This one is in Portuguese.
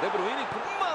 De Bruyne com uma